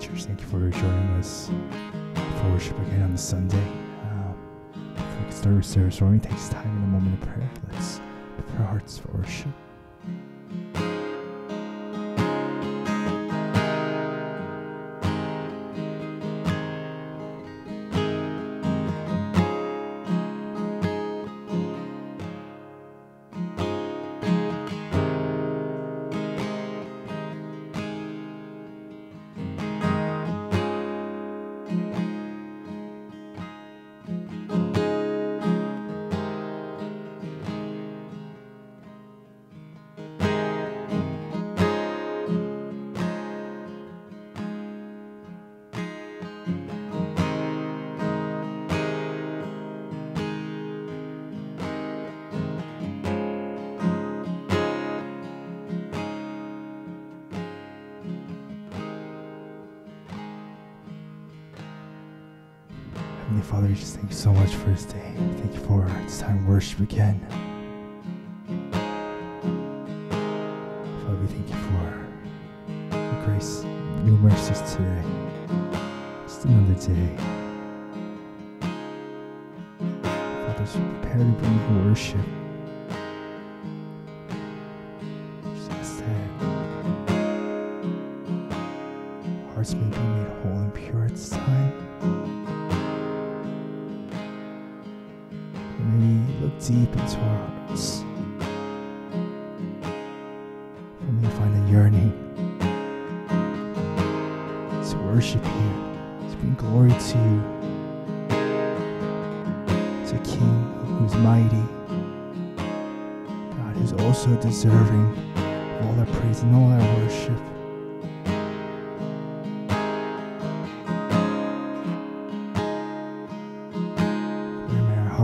church, thank you for joining us for worship again on the Sunday. Uh, before we can start our service, why don't take this time in a moment of prayer? Let's prepare our hearts for worship. Father, we just thank you so much for this day. Thank you for this time worship again. Father, we thank you for your grace, new mercies today. Just another day. Father, we prepare to bring worship,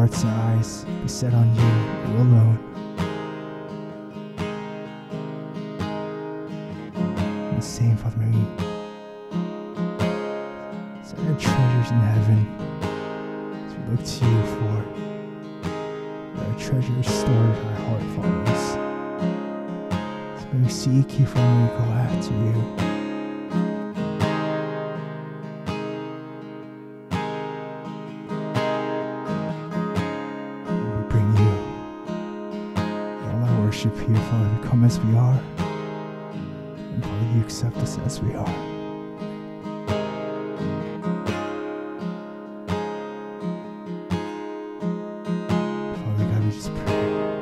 Father, hearts and eyes be set on you, you alone. And same, Father, we set our treasures in heaven as we look to you for our treasures stored in our heart, Father. May we seek you for when we go after you. As we are. And Father, you accept us as we are. Father God, we just pray.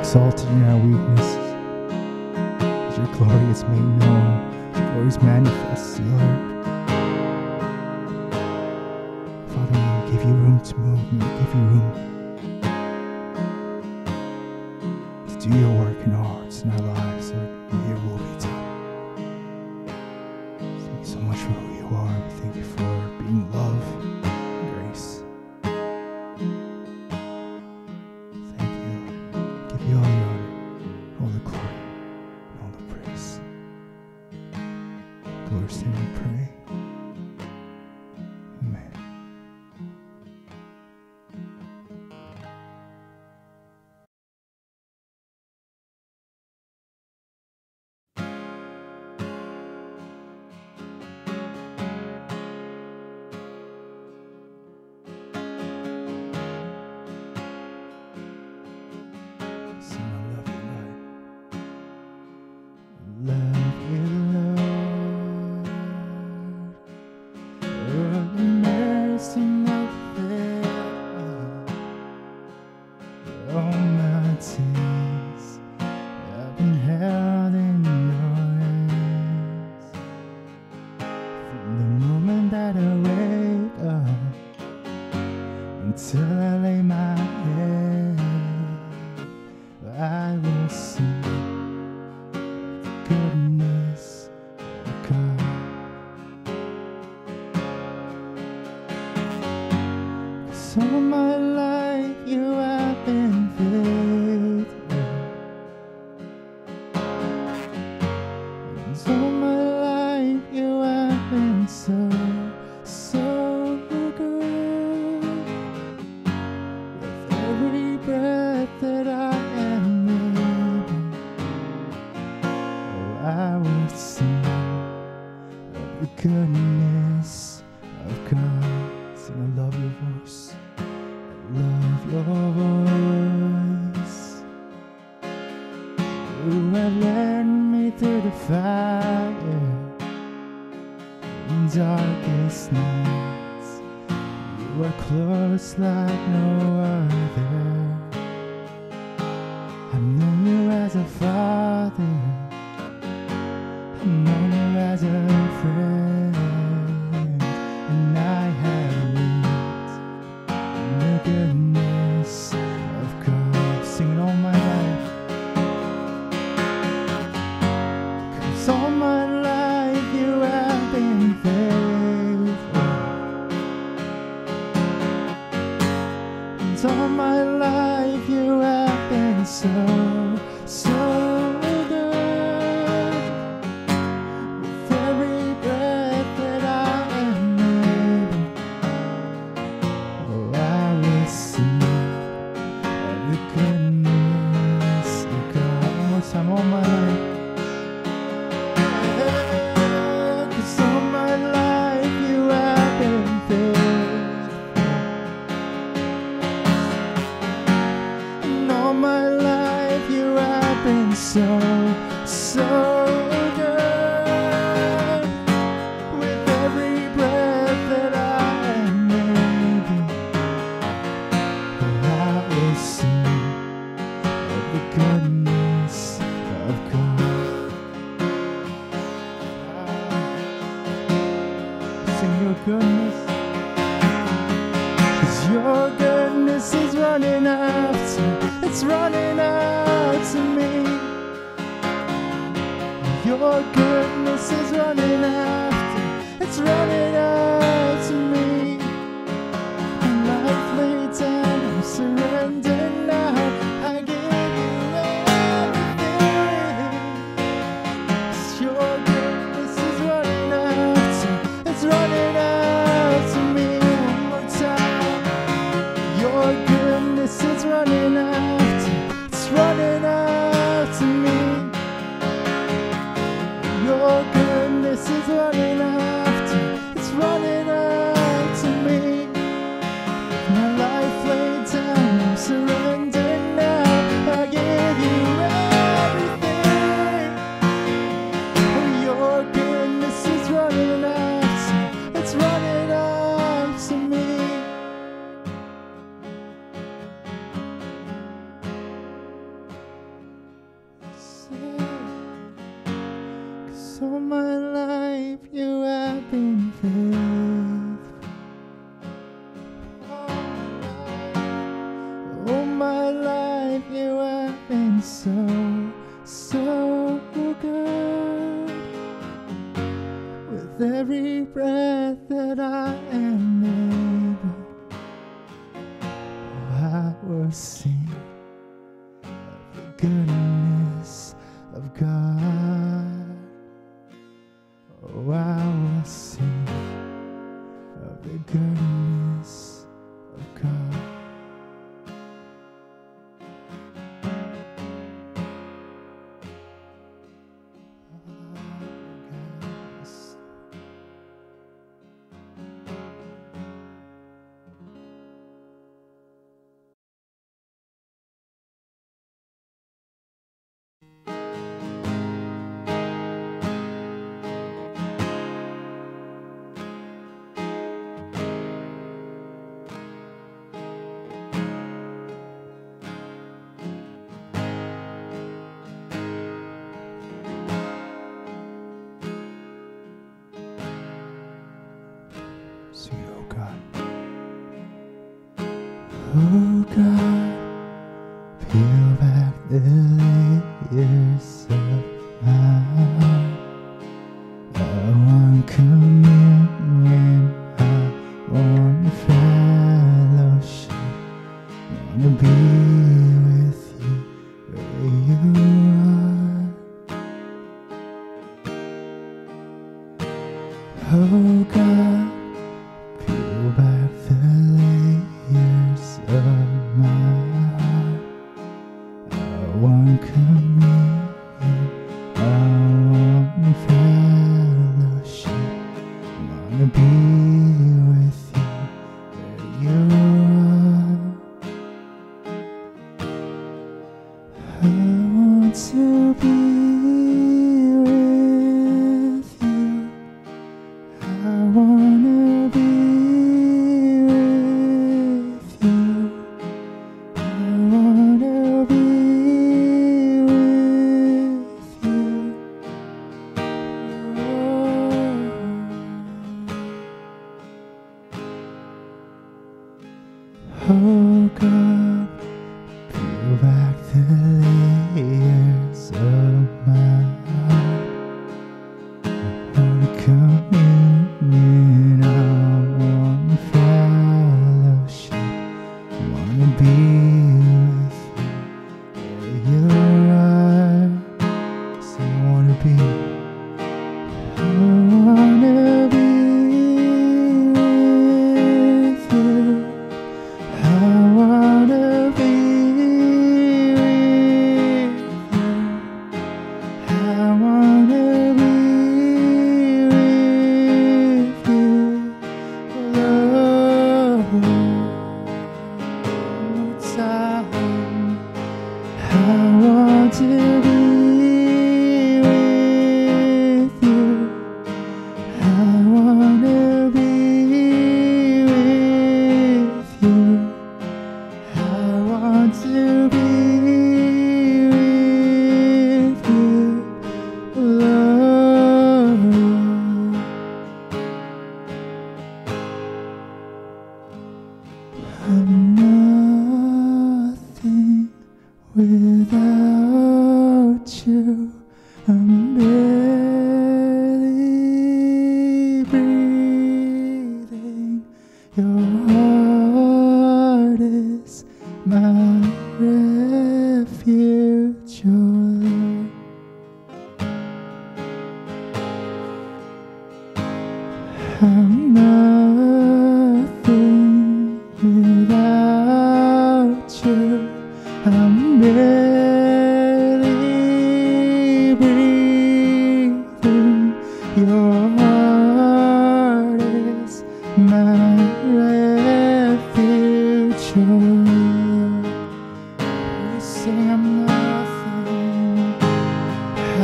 Exalted in our weakness As your glory is made known, your glory is manifest, Lord. Father, we give you room to move. We give you room do your work in our lives, Your goodness is running after, it's running out to me. We're seeing. Yeah. Oh. someday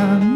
when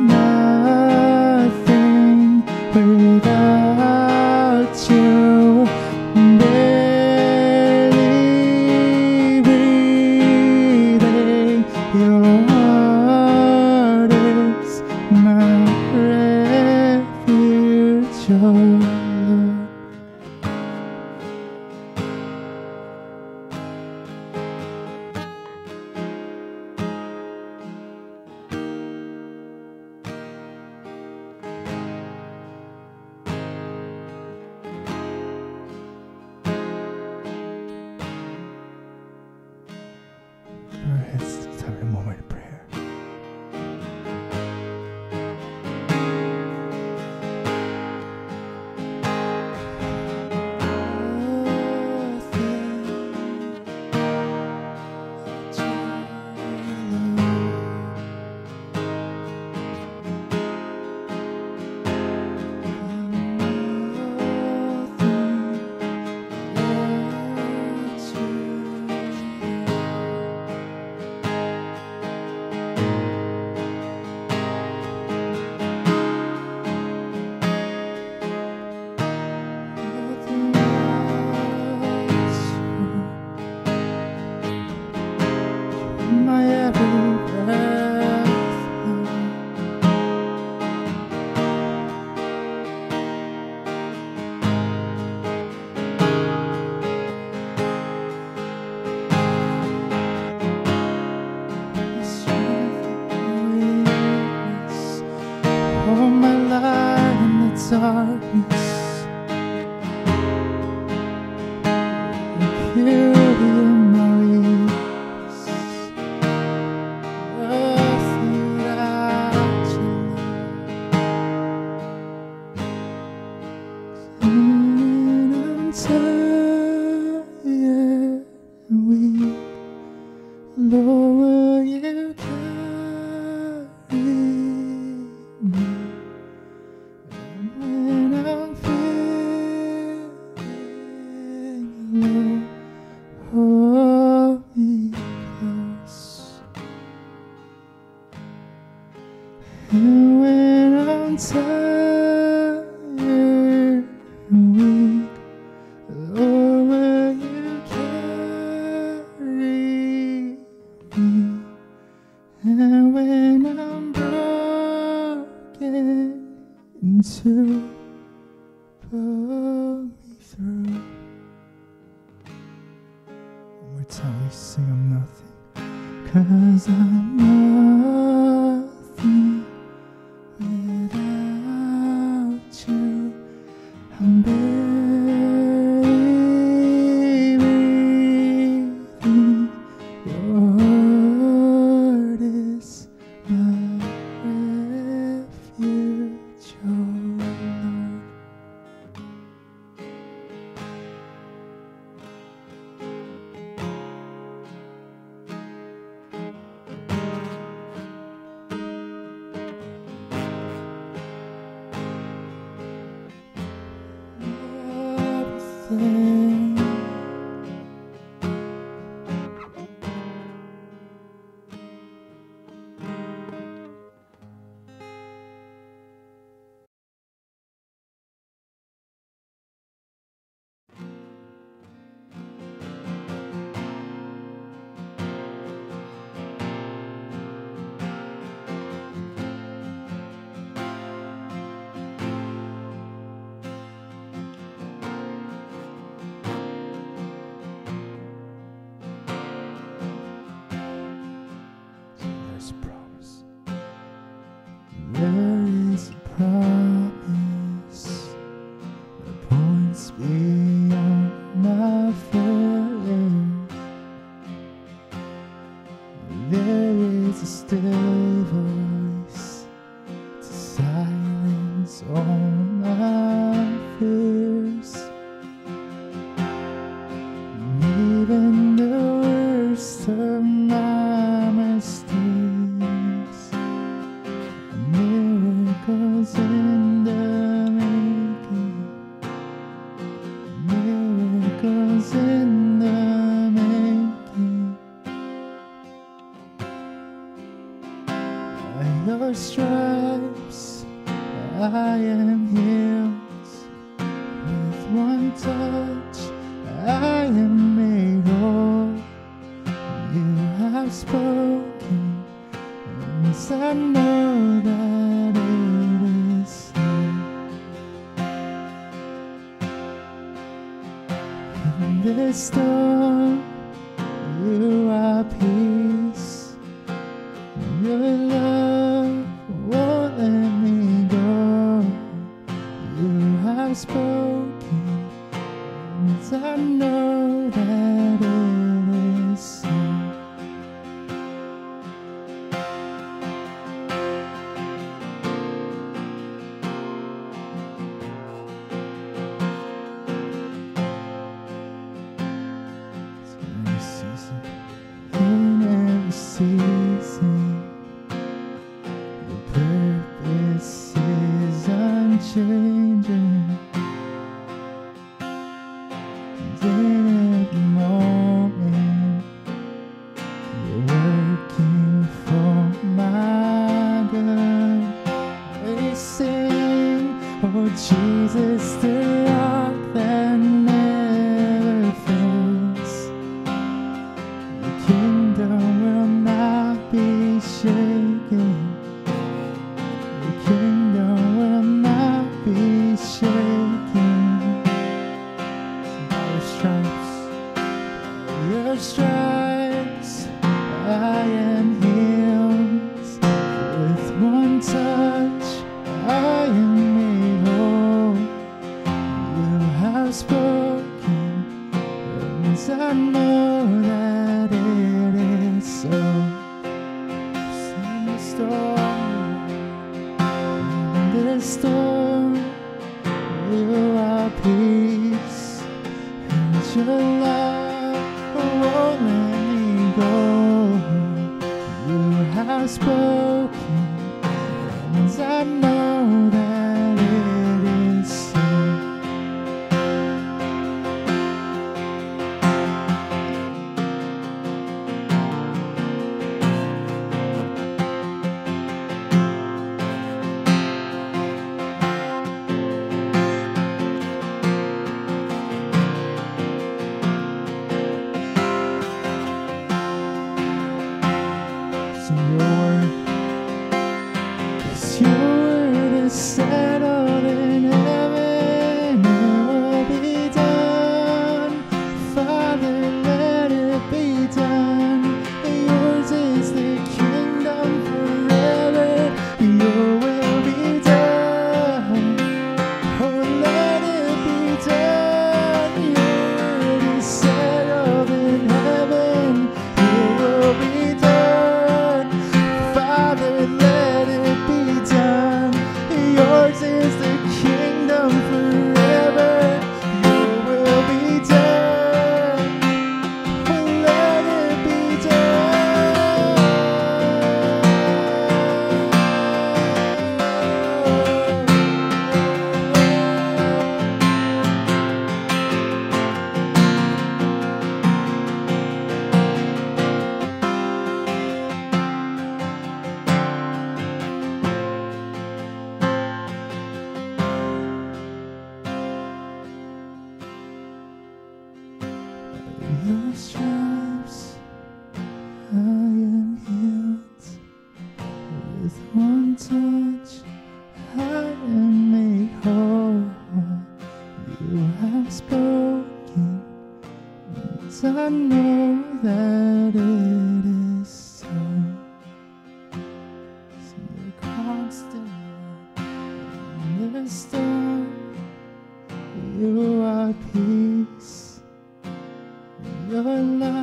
I'm pull me through. One more time, we sing, I'm nothing, cause I'm not. the Your stripes I am healed with one touch. your love won't let me go. You have spoken, and I know that. In the storm. You are peace. Your love